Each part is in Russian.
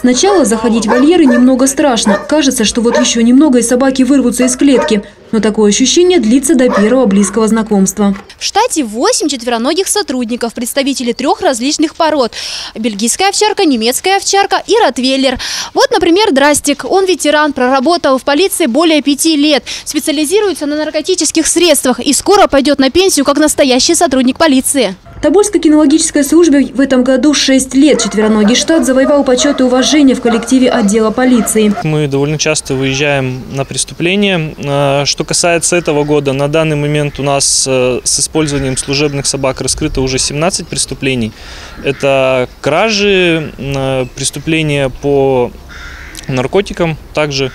Сначала заходить в вольеры немного страшно. Кажется, что вот еще немного и собаки вырвутся из клетки. Но такое ощущение длится до первого близкого знакомства. В штате 8 четвероногих сотрудников, представители трех различных пород. Бельгийская овчарка, немецкая овчарка и ротвейлер. Вот, например, Драстик. Он ветеран, проработал в полиции более пяти лет. Специализируется на наркотических средствах и скоро пойдет на пенсию как настоящий сотрудник полиции. Тобольской кинологической службе в этом году 6 лет. Четвероногий штат завоевал почет и уважение в коллективе отдела полиции. Мы довольно часто выезжаем на преступления. Э, что касается этого года, на данный момент у нас э, с использованием служебных собак раскрыто уже 17 преступлений. Это кражи, э, преступления по наркотикам также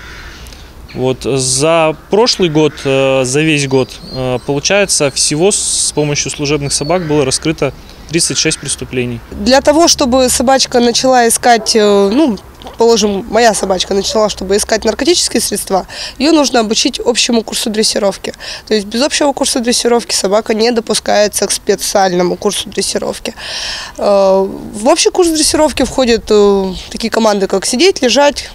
вот за прошлый год, э, за весь год, получается, всего с помощью служебных собак было раскрыто 36 преступлений. Для того, чтобы собачка начала искать, э, ну, положим, моя собачка начала, чтобы искать наркотические средства, ее нужно обучить общему курсу дрессировки. То есть без общего курса дрессировки собака не допускается к специальному курсу дрессировки. В общий курс дрессировки входят такие команды, как сидеть, лежать,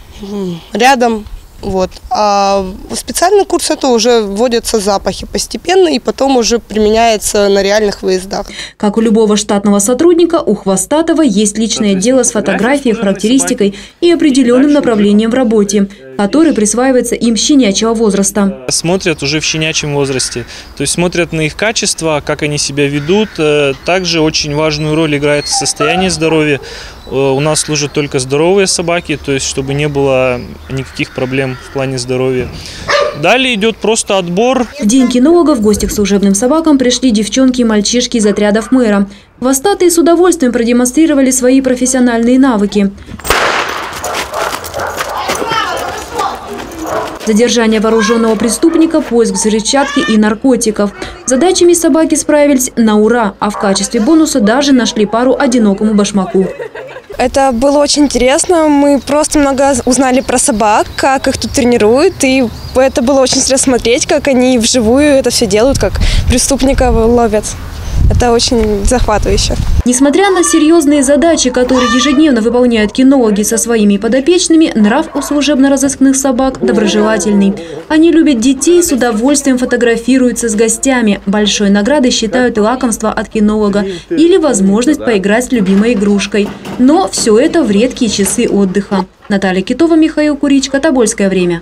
рядом, вот. А в специальный курс это уже вводятся запахи постепенно и потом уже применяется на реальных выездах. Как у любого штатного сотрудника, у Хвостатого есть личное дело с фотографией, характеристикой и определенным направлением в работе, который присваивается им щенячьего возраста. Смотрят уже в щенячьем возрасте, то есть смотрят на их качество, как они себя ведут. Э, также очень важную роль играет состояние здоровья. Э, у нас служат только здоровые собаки, то есть чтобы не было никаких проблем в плане здоровья. Далее идет просто отбор. В день кинолога в гости к служебным собакам пришли девчонки и мальчишки из отрядов мэра. Хвостатые с удовольствием продемонстрировали свои профессиональные навыки. Задержание вооруженного преступника, поиск взрывчатки и наркотиков. Задачами собаки справились на ура, а в качестве бонуса даже нашли пару одинокому башмаку. Это было очень интересно. Мы просто много узнали про собак, как их тут тренируют. И это было очень интересно смотреть, как они вживую это все делают, как преступников ловят. Это очень захватывающе. Несмотря на серьезные задачи, которые ежедневно выполняют кинологи со своими подопечными, нрав у служебно-розыскных собак доброжелательный. Они любят детей, с удовольствием фотографируются с гостями. Большой наградой считают лакомство от кинолога или возможность поиграть с любимой игрушкой. Но все это в редкие часы отдыха. Наталья Китова, Михаил Куричка, Тобольское время.